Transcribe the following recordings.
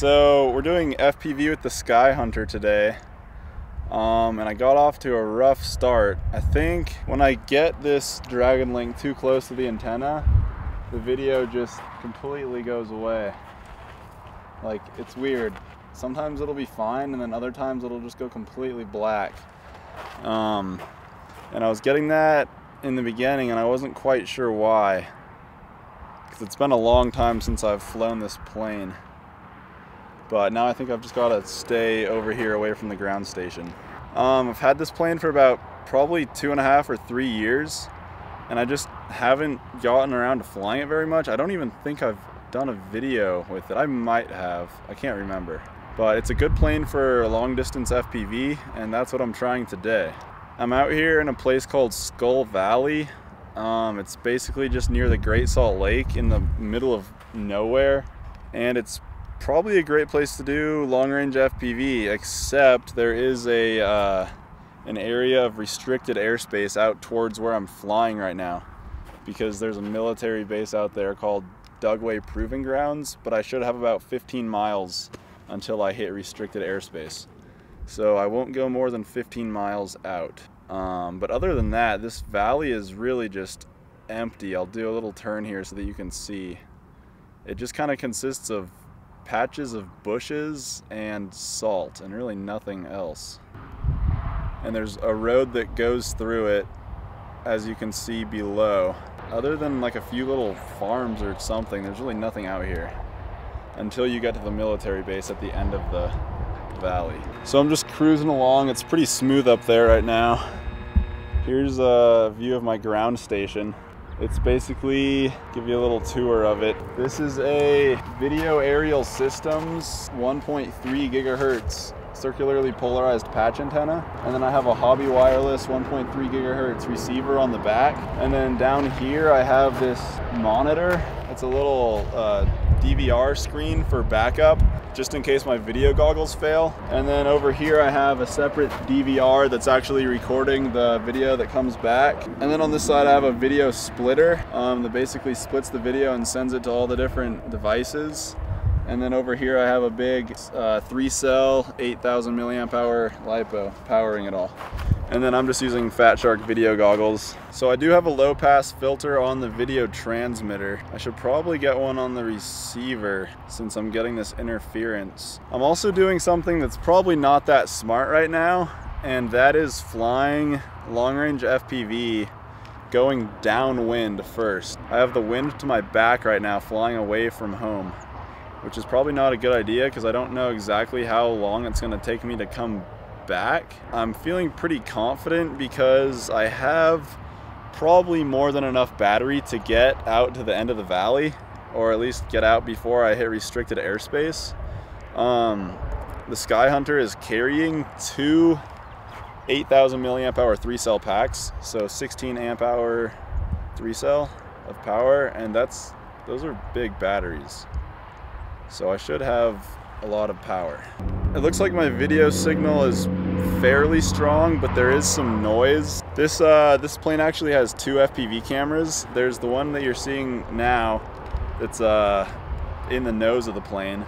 So we're doing FPV with the Sky Hunter today. Um, and I got off to a rough start. I think when I get this Dragon Link too close to the antenna, the video just completely goes away. Like, it's weird. Sometimes it'll be fine, and then other times it'll just go completely black. Um, and I was getting that in the beginning, and I wasn't quite sure why. Because it's been a long time since I've flown this plane. But now I think I've just got to stay over here away from the ground station. Um, I've had this plane for about probably two and a half or three years, and I just haven't gotten around to flying it very much. I don't even think I've done a video with it. I might have, I can't remember. But it's a good plane for long distance FPV, and that's what I'm trying today. I'm out here in a place called Skull Valley. Um, it's basically just near the Great Salt Lake in the middle of nowhere, and it's probably a great place to do long range FPV, except there is a uh, an area of restricted airspace out towards where I'm flying right now because there's a military base out there called Dugway Proving Grounds, but I should have about 15 miles until I hit restricted airspace. So I won't go more than 15 miles out. Um, but other than that, this valley is really just empty. I'll do a little turn here so that you can see. It just kind of consists of patches of bushes and salt and really nothing else. And there's a road that goes through it as you can see below. Other than like a few little farms or something, there's really nothing out here until you get to the military base at the end of the valley. So I'm just cruising along. It's pretty smooth up there right now. Here's a view of my ground station. It's basically, give you a little tour of it. This is a Video Aerial Systems 1.3 gigahertz circularly polarized patch antenna. And then I have a Hobby Wireless 1.3 gigahertz receiver on the back. And then down here I have this monitor. It's a little uh, DVR screen for backup just in case my video goggles fail. And then over here I have a separate DVR that's actually recording the video that comes back. And then on this side I have a video splitter um, that basically splits the video and sends it to all the different devices. And then over here I have a big uh, three cell, 8,000 milliamp hour LiPo powering it all. And then I'm just using Fat Shark video goggles. So I do have a low pass filter on the video transmitter. I should probably get one on the receiver since I'm getting this interference. I'm also doing something that's probably not that smart right now, and that is flying long range FPV going downwind first. I have the wind to my back right now flying away from home, which is probably not a good idea because I don't know exactly how long it's gonna take me to come back. I'm feeling pretty confident because I have probably more than enough battery to get out to the end of the valley or at least get out before I hit restricted airspace. Um, the Sky Hunter is carrying two 8,000 milliamp hour three cell packs, so 16 amp hour three cell of power, and that's those are big batteries. So I should have a lot of power. It looks like my video signal is fairly strong, but there is some noise. This, uh, this plane actually has two FPV cameras. There's the one that you're seeing now that's uh, in the nose of the plane.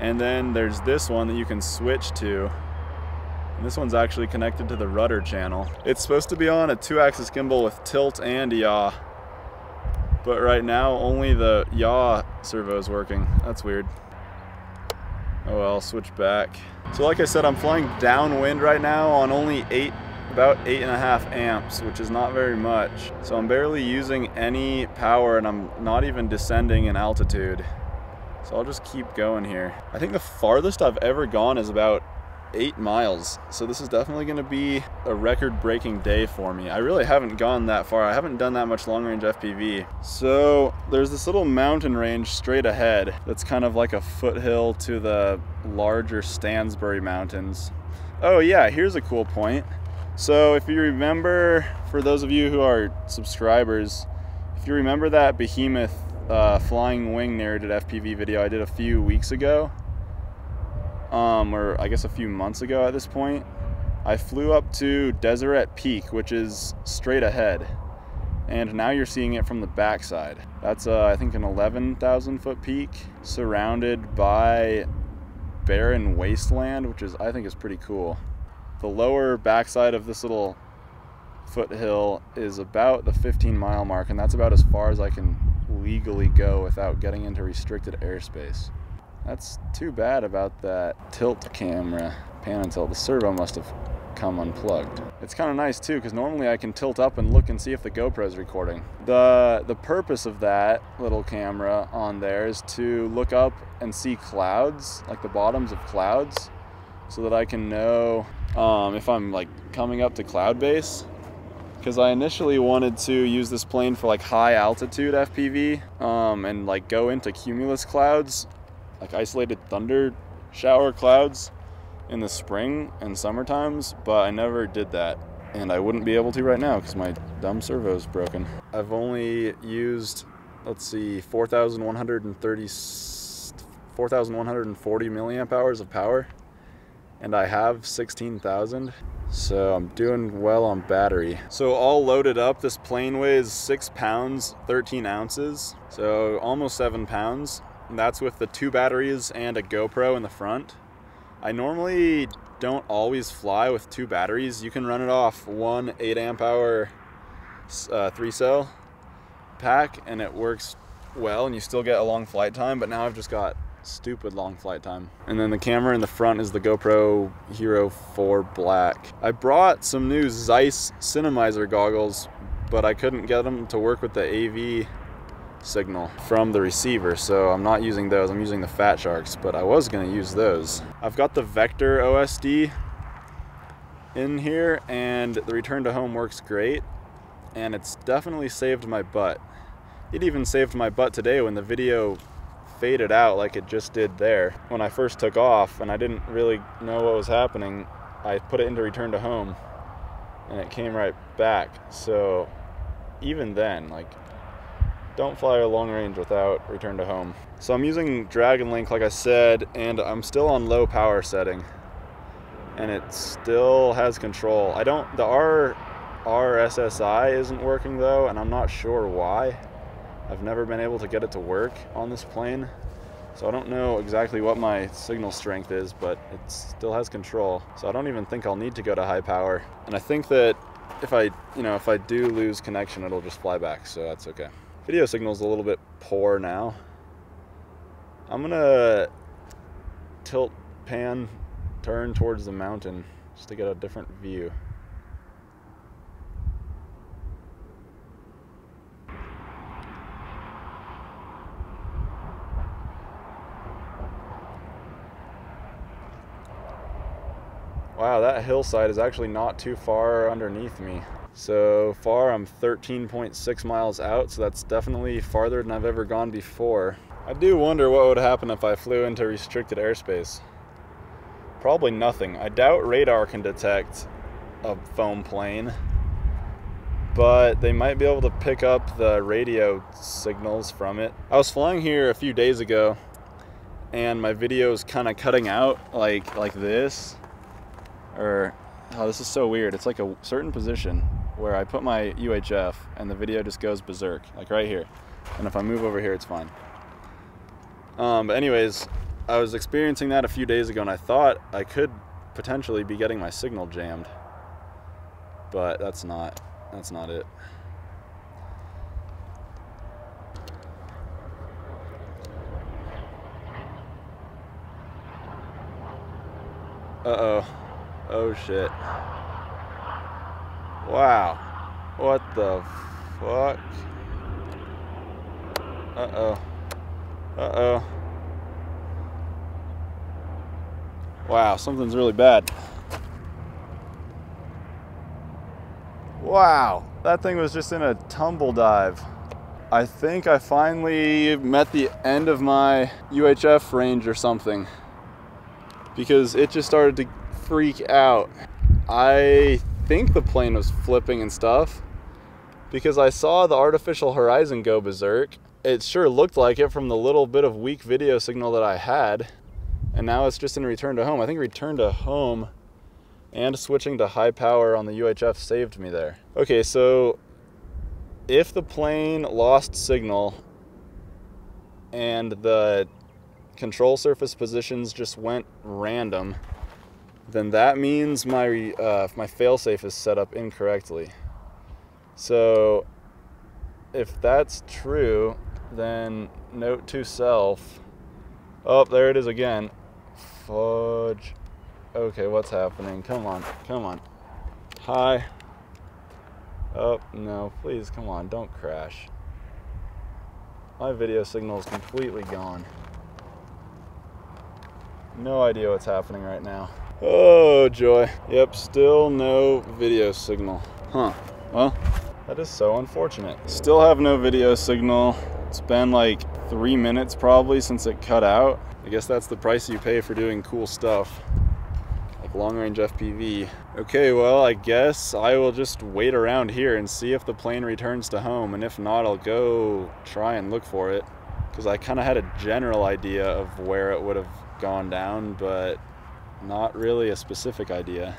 And then there's this one that you can switch to. And this one's actually connected to the rudder channel. It's supposed to be on a two-axis gimbal with tilt and yaw. But right now, only the yaw servo is working. That's weird. Oh well, switch back. So like I said, I'm flying downwind right now on only eight, about eight and a half amps, which is not very much. So I'm barely using any power and I'm not even descending in altitude. So I'll just keep going here. I think the farthest I've ever gone is about eight miles. So this is definitely gonna be a record breaking day for me. I really haven't gone that far. I haven't done that much long range FPV. So there's this little mountain range straight ahead that's kind of like a foothill to the larger Stansbury Mountains. Oh yeah, here's a cool point. So if you remember, for those of you who are subscribers, if you remember that Behemoth uh, flying wing narrated FPV video I did a few weeks ago, um, or I guess a few months ago at this point, I flew up to Deseret Peak, which is straight ahead. And now you're seeing it from the backside. That's, uh, I think, an 11,000 foot peak surrounded by barren wasteland, which is I think is pretty cool. The lower backside of this little foothill is about the 15 mile mark, and that's about as far as I can legally go without getting into restricted airspace. That's too bad about that tilt camera, pan and tilt. The servo must have come unplugged. It's kind of nice too because normally I can tilt up and look and see if the GoPro is recording. The, the purpose of that little camera on there is to look up and see clouds, like the bottoms of clouds, so that I can know um, if I'm like coming up to cloud base because I initially wanted to use this plane for like high altitude FPV um, and like go into cumulus clouds, like isolated thunder shower clouds in the spring and summer times, but I never did that. And I wouldn't be able to right now because my dumb servo is broken. I've only used, let's see, 4,130, 4,140 milliamp hours of power. And I have 16,000. So I'm doing well on battery. So all loaded up, this plane weighs six pounds, 13 ounces. So almost seven pounds. And that's with the two batteries and a GoPro in the front. I normally don't always fly with two batteries. You can run it off one 8 amp hour uh, three cell pack and it works well and you still get a long flight time, but now I've just got stupid long flight time. And then the camera in the front is the GoPro Hero 4 Black. I brought some new Zeiss Cinemizer goggles, but I couldn't get them to work with the AV signal from the receiver so I'm not using those. I'm using the Fat Sharks but I was gonna use those. I've got the Vector OSD in here and the return to home works great and it's definitely saved my butt. It even saved my butt today when the video faded out like it just did there. When I first took off and I didn't really know what was happening I put it into return to home and it came right back. So even then like don't fly a long range without return to home. So I'm using Dragon Link like I said and I'm still on low power setting and it still has control. I don't, the R, RSSI isn't working though and I'm not sure why. I've never been able to get it to work on this plane. So I don't know exactly what my signal strength is, but it still has control. So I don't even think I'll need to go to high power. And I think that if I, you know, if I do lose connection, it'll just fly back, so that's okay. Video signal's a little bit poor now. I'm gonna tilt, pan, turn towards the mountain just to get a different view. Wow, that hillside is actually not too far underneath me. So far I'm 13.6 miles out, so that's definitely farther than I've ever gone before. I do wonder what would happen if I flew into restricted airspace. Probably nothing. I doubt radar can detect a foam plane, but they might be able to pick up the radio signals from it. I was flying here a few days ago and my video is kind of cutting out like like this or oh this is so weird it's like a certain position where I put my UHF and the video just goes berserk, like right here. And if I move over here, it's fine. Um, but anyways, I was experiencing that a few days ago and I thought I could potentially be getting my signal jammed. But that's not, that's not it. Uh-oh. Oh shit. Wow. What the fuck? Uh-oh. Uh-oh. Wow, something's really bad. Wow, that thing was just in a tumble dive. I think I finally met the end of my UHF range or something because it just started to freak out. I think the plane was flipping and stuff because I saw the artificial horizon go berserk. It sure looked like it from the little bit of weak video signal that I had. And now it's just in return to home. I think return to home and switching to high power on the UHF saved me there. Okay, so if the plane lost signal and the control surface positions just went random, then that means my uh, my failsafe is set up incorrectly. So if that's true, then note to self. Oh, there it is again. Fudge. Okay, what's happening? Come on, come on. Hi. Oh, no, please, come on, don't crash. My video signal is completely gone. No idea what's happening right now. Oh, joy. Yep, still no video signal. Huh. Well, that is so unfortunate. Still have no video signal. It's been like three minutes probably since it cut out. I guess that's the price you pay for doing cool stuff like long range FPV. Okay, well, I guess I will just wait around here and see if the plane returns to home. And if not, I'll go try and look for it because I kind of had a general idea of where it would have gone down, but not really a specific idea.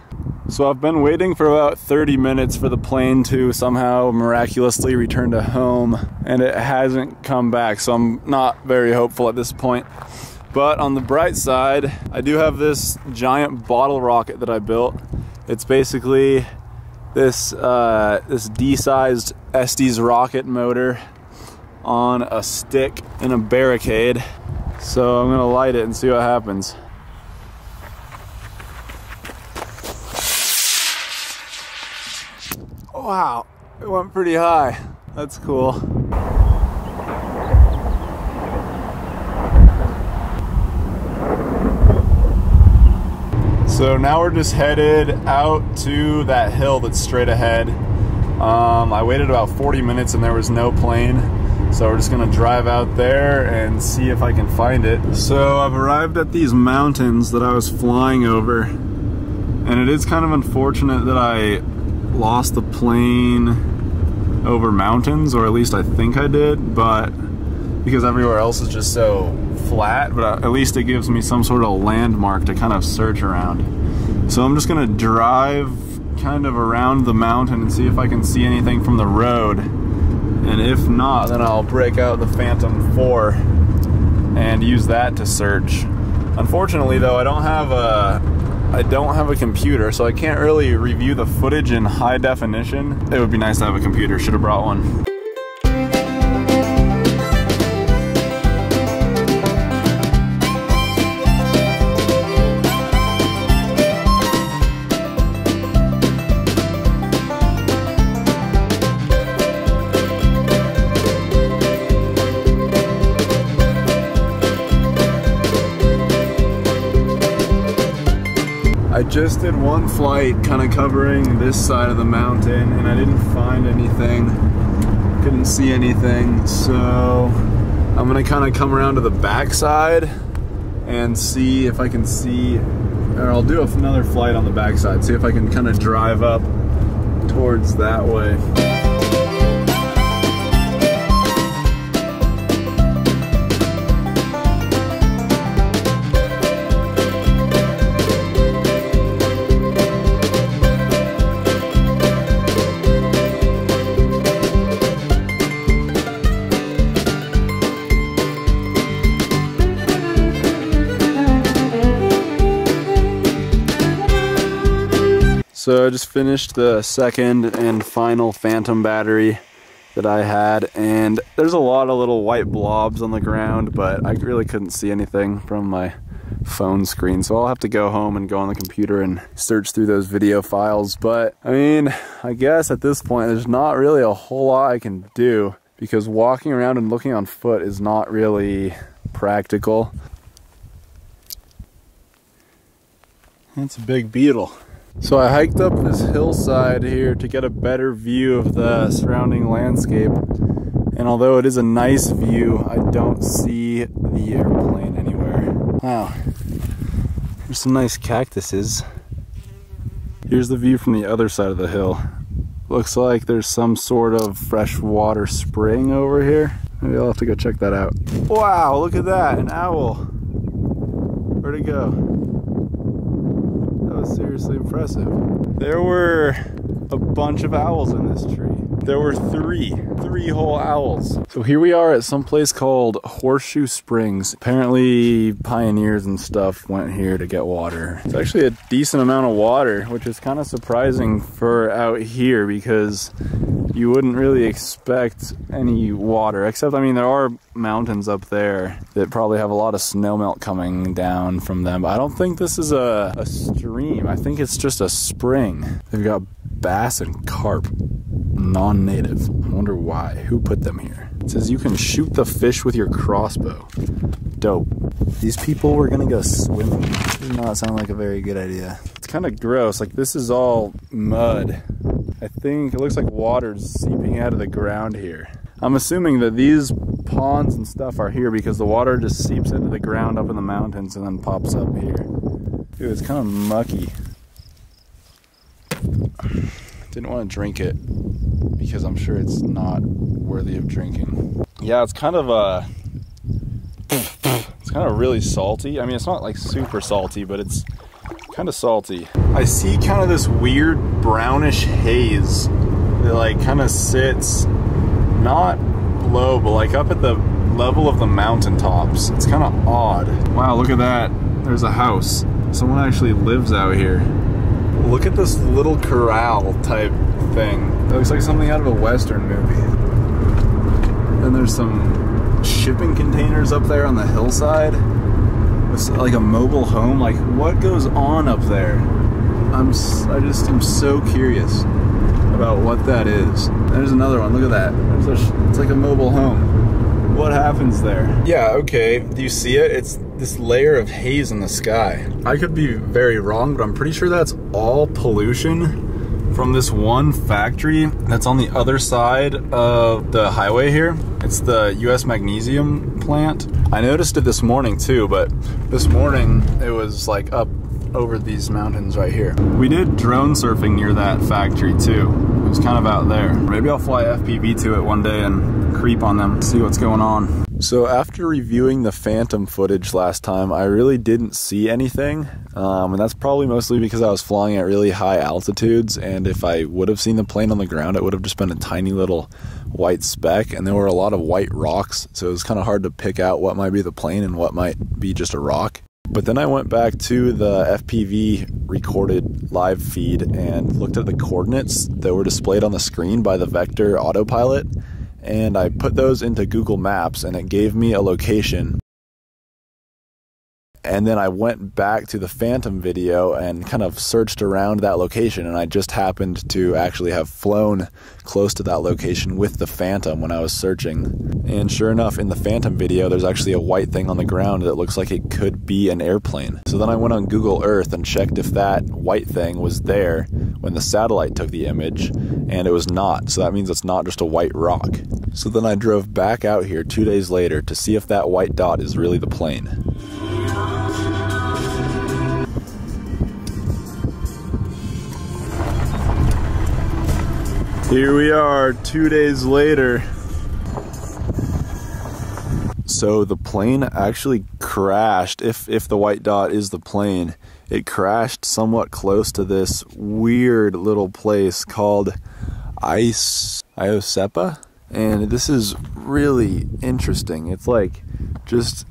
So I've been waiting for about 30 minutes for the plane to somehow miraculously return to home and it hasn't come back. So I'm not very hopeful at this point. But on the bright side, I do have this giant bottle rocket that I built. It's basically this uh, this D-sized Estes rocket motor on a stick in a barricade. So I'm gonna light it and see what happens. Wow, it went pretty high. That's cool. So now we're just headed out to that hill that's straight ahead. Um, I waited about 40 minutes and there was no plane. So we're just gonna drive out there and see if I can find it. So I've arrived at these mountains that I was flying over. And it is kind of unfortunate that I lost the plane over mountains, or at least I think I did, but because everywhere else is just so flat, but uh, at least it gives me some sort of landmark to kind of search around. So I'm just gonna drive kind of around the mountain and see if I can see anything from the road. And if not, then I'll break out the Phantom 4 and use that to search. Unfortunately though, I don't have a I don't have a computer, so I can't really review the footage in high definition. It would be nice to have a computer, should have brought one. I just did one flight kind of covering this side of the mountain and I didn't find anything. Couldn't see anything. So I'm gonna kind of come around to the back side and see if I can see, or I'll do another flight on the back side, see if I can kind of drive up towards that way. So I just finished the second and final Phantom battery that I had and there's a lot of little white blobs on the ground but I really couldn't see anything from my phone screen so I'll have to go home and go on the computer and search through those video files but I mean I guess at this point there's not really a whole lot I can do because walking around and looking on foot is not really practical. It's a big beetle. So I hiked up this hillside here to get a better view of the surrounding landscape. And although it is a nice view, I don't see the airplane anywhere. Wow. There's some nice cactuses. Here's the view from the other side of the hill. Looks like there's some sort of freshwater spring over here. Maybe I'll have to go check that out. Wow, look at that, an owl. Where'd it go? Seriously impressive. There were a bunch of owls in this tree. there were three, three whole owls. So here we are at some place called Horseshoe Springs. Apparently pioneers and stuff went here to get water. It's actually a decent amount of water, which is kind of surprising for out here because you wouldn't really expect any water, except, I mean, there are mountains up there that probably have a lot of snowmelt coming down from them. But I don't think this is a, a stream. I think it's just a spring. They've got bass and carp, non-native. I wonder why. Who put them here? It says you can shoot the fish with your crossbow. Dope. These people were gonna go swimming. Does not sound like a very good idea. It's kind of gross. Like this is all mud. I think it looks like water's seeping out of the ground here. I'm assuming that these ponds and stuff are here because the water just seeps into the ground up in the mountains and then pops up here. Dude, it's kind of mucky. Didn't want to drink it because I'm sure it's not worthy of drinking. Yeah, it's kind of uh it's kind of really salty. I mean, it's not like super salty, but it's kind of salty. I see kind of this weird brownish haze that like kind of sits not low, but like up at the level of the mountaintops. It's kind of odd. Wow, look at that. There's a house. Someone actually lives out here. Look at this little corral type thing. It looks like something out of a Western movie. Then there's some shipping containers up there on the hillside. It's like a mobile home. Like, what goes on up there? I'm, I just am so curious about what that is. There's another one. Look at that. A, it's like a mobile home. What happens there? Yeah, okay. Do you see it? It's this layer of haze in the sky. I could be very wrong, but I'm pretty sure that's all pollution from this one factory that's on the other side of the highway here. It's the US Magnesium plant. I noticed it this morning too, but this morning it was like up over these mountains right here. We did drone surfing near that factory too. It was kind of out there. Maybe I'll fly FPV to it one day and creep on them, see what's going on. So after reviewing the Phantom footage last time, I really didn't see anything. Um, and that's probably mostly because I was flying at really high altitudes. And if I would have seen the plane on the ground, it would have just been a tiny little white speck. And there were a lot of white rocks. So it was kind of hard to pick out what might be the plane and what might be just a rock. But then I went back to the FPV recorded live feed and looked at the coordinates that were displayed on the screen by the Vector autopilot. And I put those into Google Maps and it gave me a location and then I went back to the Phantom video and kind of searched around that location. And I just happened to actually have flown close to that location with the Phantom when I was searching. And sure enough, in the Phantom video, there's actually a white thing on the ground that looks like it could be an airplane. So then I went on Google Earth and checked if that white thing was there when the satellite took the image, and it was not. So that means it's not just a white rock. So then I drove back out here two days later to see if that white dot is really the plane. Here we are two days later. So the plane actually crashed, if, if the white dot is the plane, it crashed somewhat close to this weird little place called Ice Iosepa. And this is really interesting. It's like just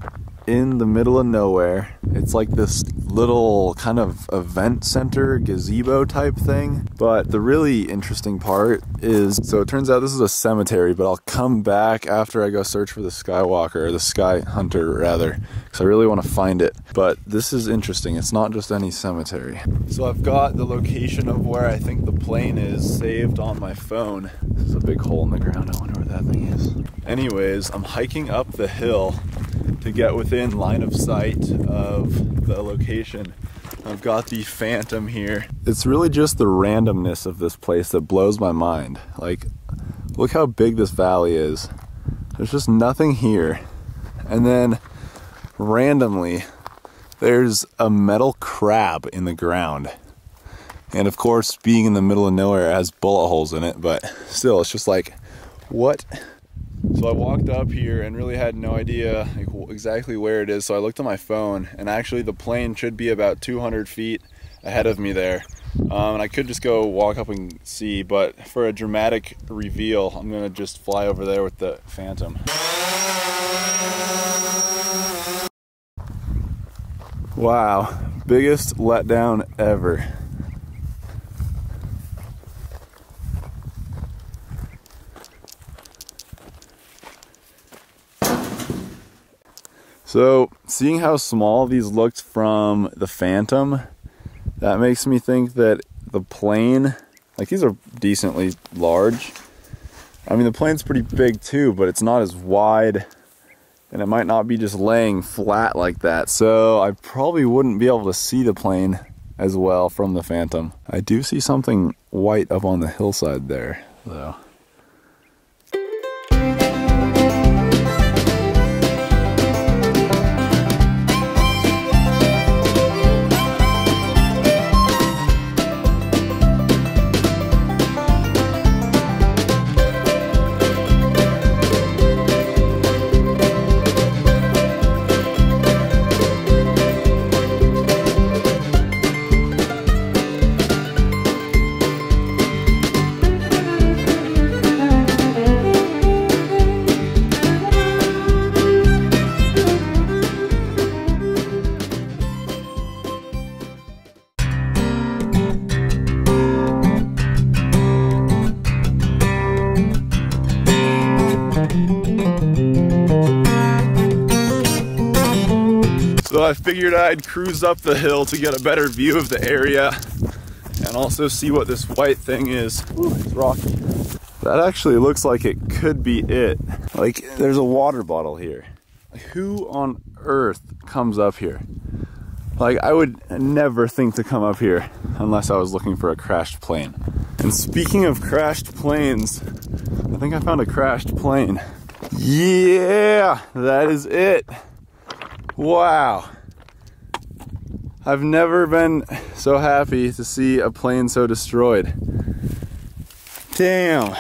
in the middle of nowhere. It's like this little kind of event center gazebo type thing. But the really interesting part is so it turns out this is a cemetery, but I'll come back after I go search for the Skywalker, or the Sky Hunter rather, because I really want to find it. But this is interesting. It's not just any cemetery. So I've got the location of where I think the plane is saved on my phone. This is a big hole in the ground. I wonder where that thing is. Anyways, I'm hiking up the hill to get within line of sight of the location. I've got the Phantom here. It's really just the randomness of this place that blows my mind. Like, look how big this valley is. There's just nothing here. And then, randomly, there's a metal crab in the ground. And of course, being in the middle of nowhere has bullet holes in it, but still, it's just like, what so I walked up here and really had no idea exactly where it is. So I looked at my phone and actually the plane should be about 200 feet ahead of me there. Um, and I could just go walk up and see, but for a dramatic reveal, I'm gonna just fly over there with the Phantom. Wow, biggest letdown ever. So, seeing how small these looked from the Phantom, that makes me think that the plane, like these are decently large. I mean, the plane's pretty big too, but it's not as wide and it might not be just laying flat like that. So I probably wouldn't be able to see the plane as well from the Phantom. I do see something white up on the hillside there though. So I figured I'd cruise up the hill to get a better view of the area and also see what this white thing is. Ooh, it's rocky. That actually looks like it could be it. Like there's a water bottle here. Who on earth comes up here? Like I would never think to come up here unless I was looking for a crashed plane. And speaking of crashed planes, I think I found a crashed plane. Yeah, that is it. Wow. I've never been so happy to see a plane so destroyed. Damn.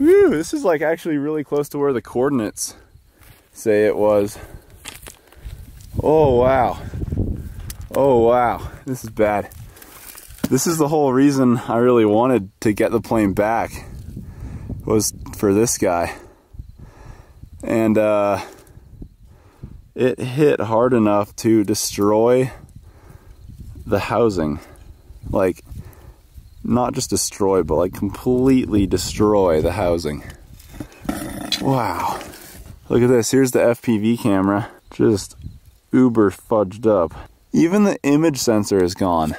Woo, this is like actually really close to where the coordinates say it was. Oh, wow. Oh, wow. This is bad. This is the whole reason I really wanted to get the plane back was for this guy. And, uh, it hit hard enough to destroy the housing. Like, not just destroy, but like completely destroy the housing. Wow. Look at this. Here's the FPV camera. Just uber fudged up. Even the image sensor is gone.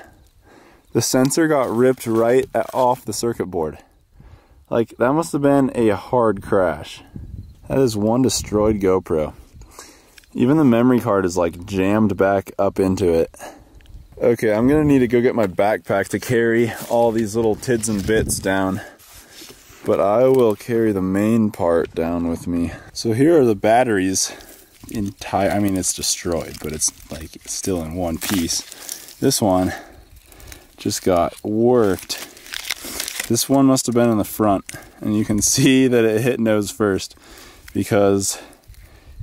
The sensor got ripped right at, off the circuit board. Like, that must have been a hard crash. That is one destroyed GoPro. Even the memory card is like jammed back up into it. Okay, I'm gonna need to go get my backpack to carry all these little tids and bits down. But I will carry the main part down with me. So here are the batteries entire, I mean it's destroyed, but it's like still in one piece. This one just got worked. This one must have been in the front and you can see that it hit nose first because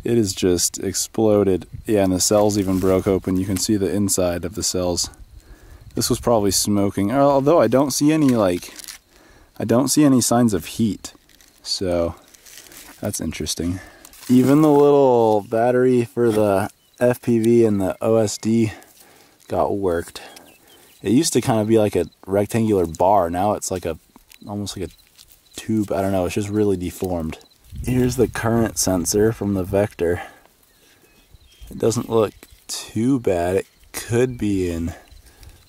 it is just exploded. Yeah, and the cells even broke open. You can see the inside of the cells. This was probably smoking, although I don't see any like, I don't see any signs of heat. So that's interesting. Even the little battery for the FPV and the OSD got worked. It used to kind of be like a rectangular bar. Now it's like a, almost like a tube. I don't know. It's just really deformed. Here's the current sensor from the Vector. It doesn't look too bad. It could be in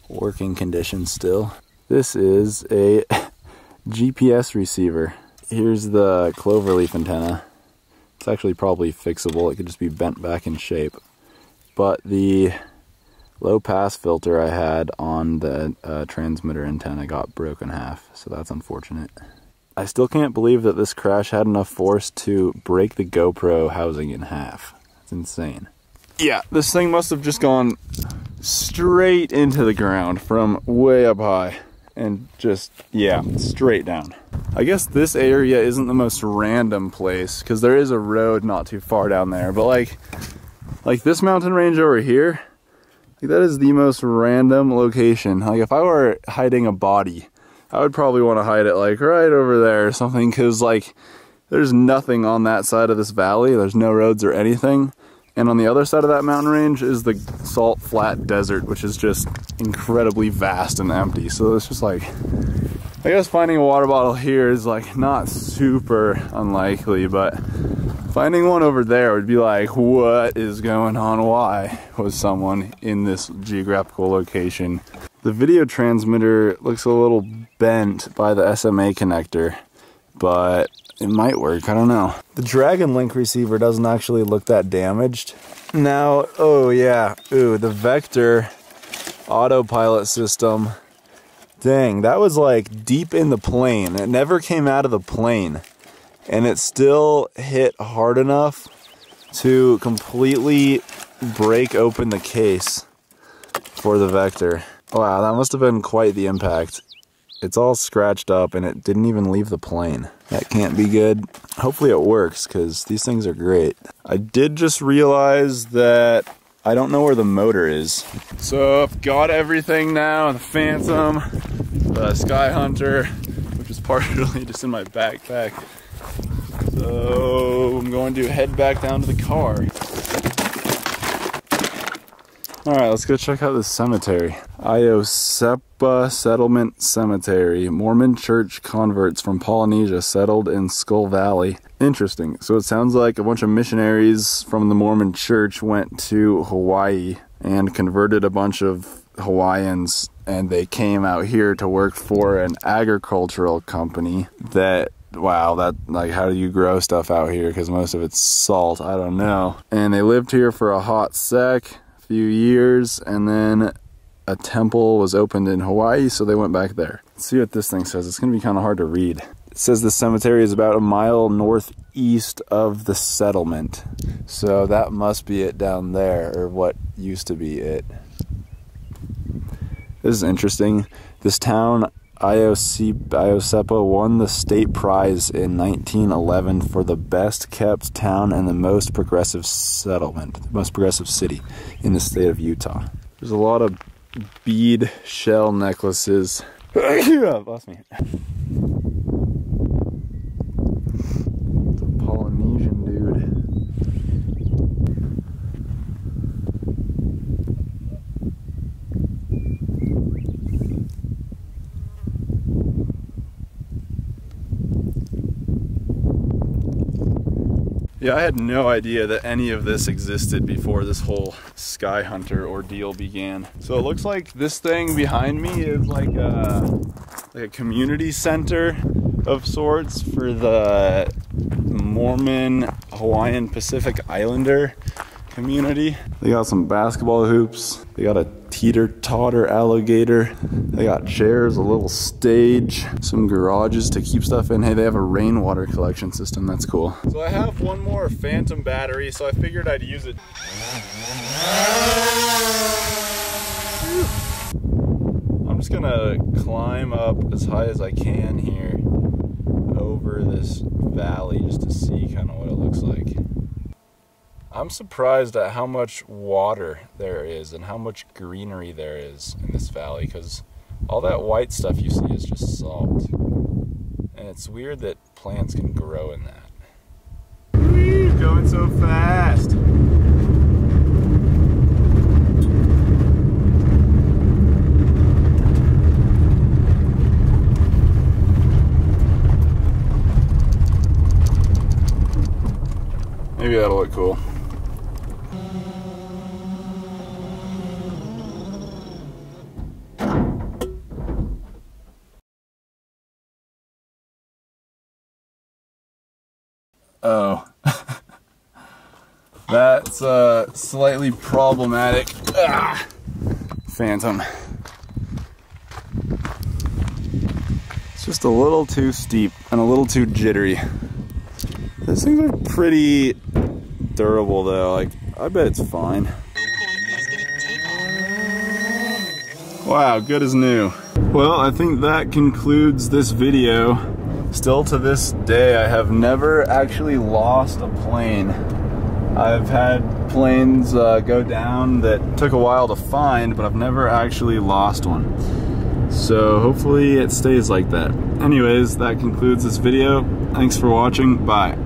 working condition still. This is a GPS receiver. Here's the cloverleaf antenna. It's actually probably fixable. It could just be bent back in shape. But the low pass filter I had on the uh, transmitter antenna got broken half, so that's unfortunate. I still can't believe that this crash had enough force to break the GoPro housing in half. It's insane. Yeah, this thing must have just gone straight into the ground from way up high and just, yeah, straight down. I guess this area isn't the most random place because there is a road not too far down there, but like, like this mountain range over here Like that is the most random location. Like if I were hiding a body, I would probably want to hide it like right over there or something because like there's nothing on that side of this valley. There's no roads or anything. And on the other side of that mountain range is the salt flat desert, which is just incredibly vast and empty. So it's just like, I guess finding a water bottle here is like not super unlikely, but finding one over there would be like, what is going on? Why was someone in this geographical location? The video transmitter looks a little bent by the SMA connector, but it might work, I don't know. The Dragon Link receiver doesn't actually look that damaged. Now, oh yeah, ooh, the Vector autopilot system. Dang, that was like deep in the plane. It never came out of the plane. And it still hit hard enough to completely break open the case for the Vector. Wow, that must have been quite the impact. It's all scratched up and it didn't even leave the plane. That can't be good. Hopefully it works because these things are great. I did just realize that I don't know where the motor is. So I've got everything now, the Phantom, the Sky Hunter, which is partially just in my backpack. So I'm going to head back down to the car. All right, let's go check out this cemetery. Iosepa Settlement Cemetery. Mormon church converts from Polynesia settled in Skull Valley. Interesting. So it sounds like a bunch of missionaries from the Mormon church went to Hawaii and converted a bunch of Hawaiians and they came out here to work for an agricultural company that wow that like how do you grow stuff out here because most of it's salt i don't know and they lived here for a hot sec few years and then a temple was opened in Hawaii, so they went back there. Let's see what this thing says. It's going to be kind of hard to read. It says the cemetery is about a mile northeast of the settlement. So that must be it down there, or what used to be it. This is interesting. This town, Iosepa, won the state prize in 1911 for the best kept town and the most progressive settlement, the most progressive city in the state of Utah. There's a lot of bead shell necklaces. Lost me. Polynesian dude. Yeah, I had no idea that any of this existed before this whole Sky Hunter ordeal began. So it looks like this thing behind me is like a, like a community center of sorts for the Mormon Hawaiian Pacific Islander community. They got some basketball hoops. They got a teeter totter alligator. They got chairs, a little stage, some garages to keep stuff in. Hey, they have a rainwater collection system. That's cool. So I have one more phantom battery, so I figured I'd use it. I'm just gonna climb up as high as I can here over this valley just to see kind of what it looks like. I'm surprised at how much water there is and how much greenery there is in this valley because all that white stuff you see is just salt. And it's weird that plants can grow in that. Whee, going so fast. Maybe that'll look cool. Oh. That's uh, slightly problematic. Ah. Phantom. It's just a little too steep and a little too jittery. These things are pretty durable though. Like, I bet it's fine. Wow, good as new. Well, I think that concludes this video. Still to this day, I have never actually lost a plane. I've had planes uh, go down that took a while to find, but I've never actually lost one. So hopefully it stays like that. Anyways, that concludes this video. Thanks for watching. Bye.